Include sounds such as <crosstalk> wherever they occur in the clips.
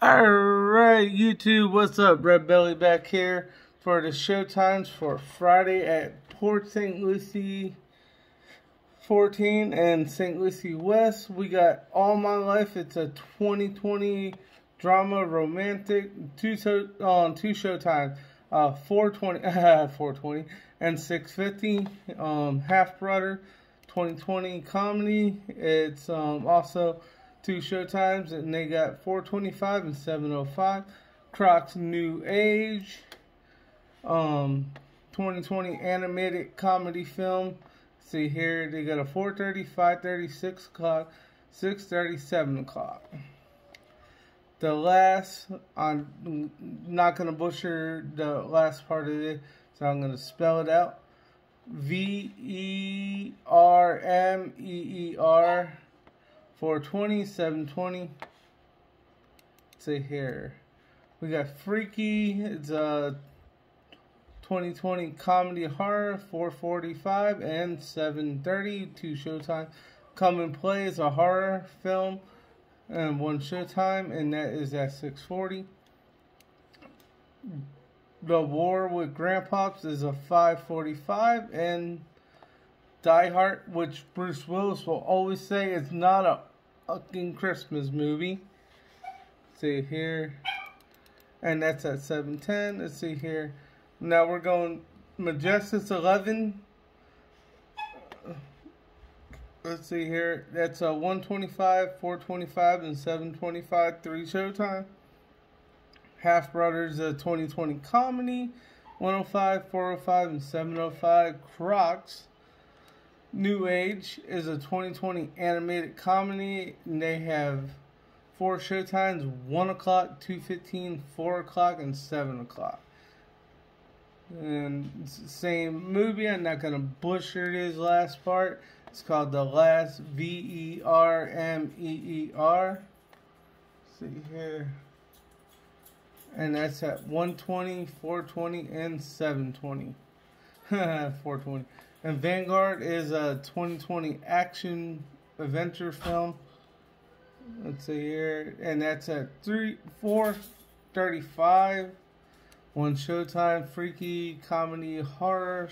Alright, YouTube, what's up? Red Belly back here for the show times for Friday at Port St. Lucie 14 and St. Lucie West. We got All My Life. It's a 2020 drama romantic two so on uh, two show times. Uh 420 <laughs> 420 and 650 um Half Brother 2020 comedy. It's um also two showtimes, and they got 425 and 705. Croods New Age, um, 2020 animated comedy film. See here, they got a 4:30, 5:30, 6 o'clock, 6:30, 7 o'clock. The last, I'm not gonna butcher the last part of it, so I'm gonna spell it out. V E R M E E R 420, 720. See here. We got Freaky. It's a 2020 comedy horror, 445 and 730, two showtime. Come and Play is a horror film and one showtime, and that is at 640. The War with Grandpops is a 545 and Die Hard, which Bruce Willis will always say is not a fucking Christmas movie. See here. And that's at 710. Let's see here. Now we're going Majestic 11. Let's see here. That's uh, a 125, 425, and 725. Three showtime. Half Brothers, uh, a 2020 comedy. 105, 405, and 705. Croods. New Age is a 2020 animated comedy, and they have four showtimes 1 o'clock, 2.15, 4 o'clock, and 7 o'clock. And same movie, I'm not to butcher this last part. It's called The Last V E R M E E R. See here. And that's at 120, 420, and 720. <laughs> 420. And Vanguard is a 2020 action adventure film. Let's see here, and that's at three, four, thirty-five. One Showtime freaky comedy horror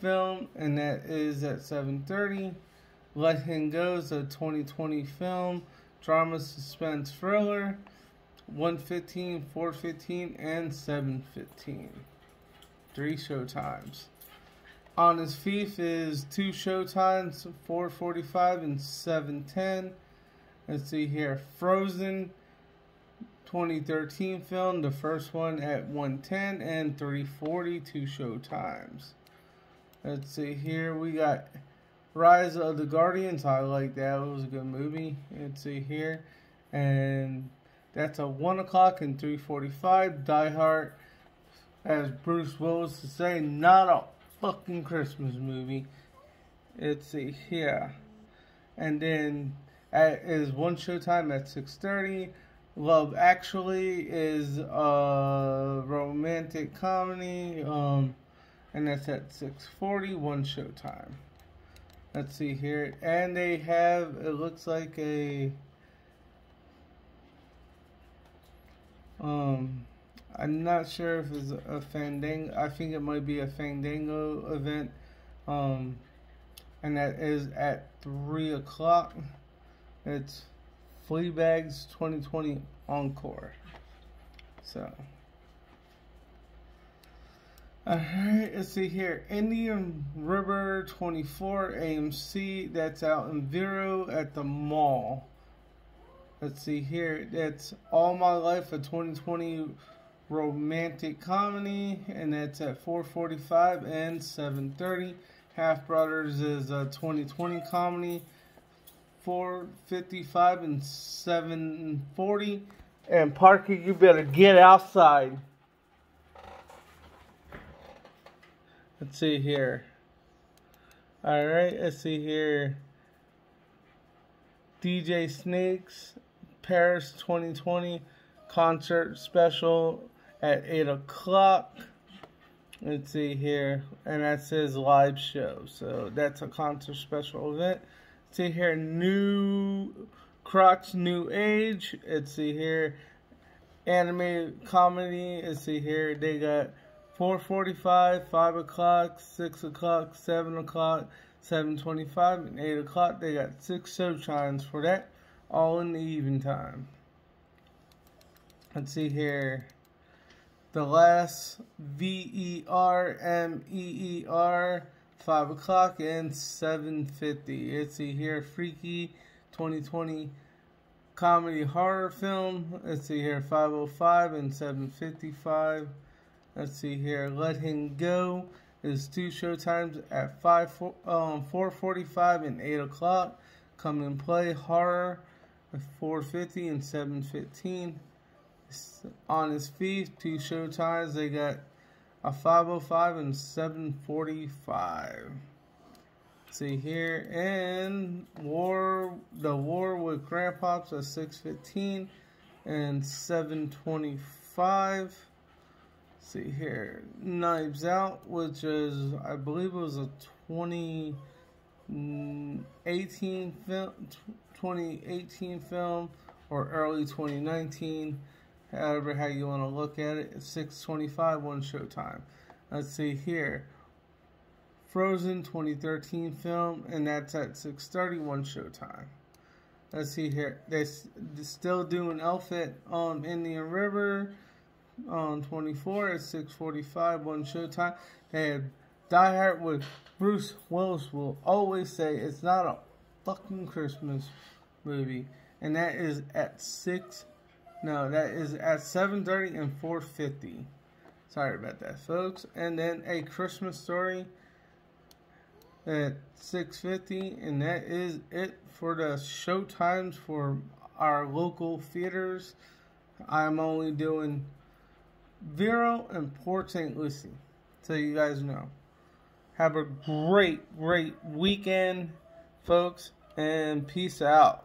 film, and that is at 7:30. Let Him Go is a 2020 film, drama, suspense, thriller. 115, 415, and 715. Three showtimes on his feet is two showtimes, 445 and 710. Let's see here. Frozen 2013 film, the first one at 110 and 340, two showtimes. Let's see here. We got Rise of the Guardians. I like that. It was a good movie. Let's see here. And that's a 1 o'clock and 345. Die Hard, as Bruce Willis is say, not a fucking Christmas movie. It's a here. And then at, is one showtime at 6.30. Love Actually is a romantic comedy. Um, and that's at 6.40, one showtime. Let's see here. And they have, it looks like a... Um, I'm not sure if it's a Fandango. I think it might be a Fandango event. Um, and that is at 3 o'clock. It's Fleabags 2020 Encore. So. Alright, let's see here. Indian River 24 AMC. That's out in Vero at the mall. Let's see here. That's All My Life, a 2020 romantic comedy, and that's at 4:45 and 7:30. Half Brothers is a 2020 comedy, 4:55 and 7:40. And Parker, you better get outside. Let's see here. All right, let's see here. DJ Snakes, Paris 2020 concert special at 8 o'clock. Let's see here. And that says live show. So that's a concert special event. Let's see here. New Croods New Age. Let's see here. animated comedy. Let's see here. They got 4:45, 5 o'clock, 6 o'clock, 7 o'clock, 7:25, and 8 o'clock. They got six show times for that, all in the evening time. Let's see here. The last V E R M E E R, 5 o'clock and 7.50. Let's see here. Freaky 2020 comedy horror film. Let's see here. 505 and 755. Let's see here. Let Him Go is two show times at 5 um 4:45 and 8 o'clock. Come and play horror at 4:50 and 7:15 on his feet. Two show times. They got a 505 and 745. See here, and war the war with Grandpops at 615 and 725. See here, Knives Out, which is I believe it was a 2018 film, 2018 film or early 2019 however how you want to look at it. 625 one showtime. Let's see here. Frozen 2013 film, and that's at 6:30 one showtime. Let's see here. They're still doing Outfit on Indian River on 24 at 6:45 one showtime. They had Die Hard with Bruce Willis will always say it's not a fucking Christmas movie, and that is at 6 no, that is at 7.30 and 4.50. Sorry about that, folks. And then A Christmas Story at 6.50. And that is it for the show times for our local theaters. I'm only doing Vero and Port St. Lucie. So you guys know. Have a great, great weekend, folks. And peace out.